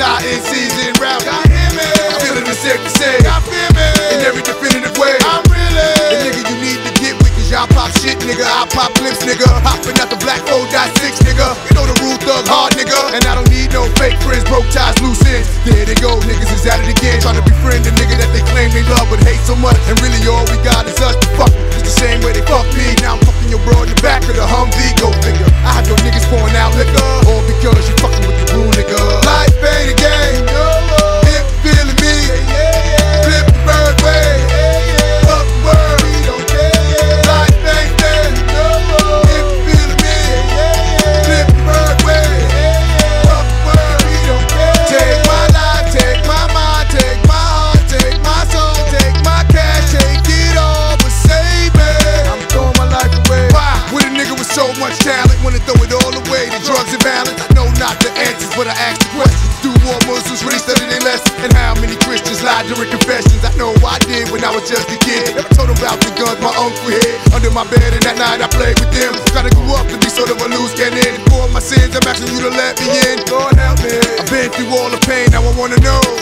Murderous INC's en route. I hear me. I'm feeling the sick to say. I feel me. In every definitive way. I'm really. The nigga you need to get with, cause y'all pop shit, nigga. I pop clips, nigga. Hopping out the black 4.6, nigga. You know the rule thug hard, nigga. And I don't need no fake friends, broke ties, talent, wanna throw it all away. The drugs and violence. I know not the answers, but I ask the questions. Do more Muslims really study their lessons? And how many Christians lied during confessions? I know I did when I was just a kid. Never told about the guns my uncle had under my bed, and that night I played with them. Gotta grow up to be sort of a loose cannon. For my sins, I'm asking you to let me in. Lord help me. I've been through all the pain, now I wanna know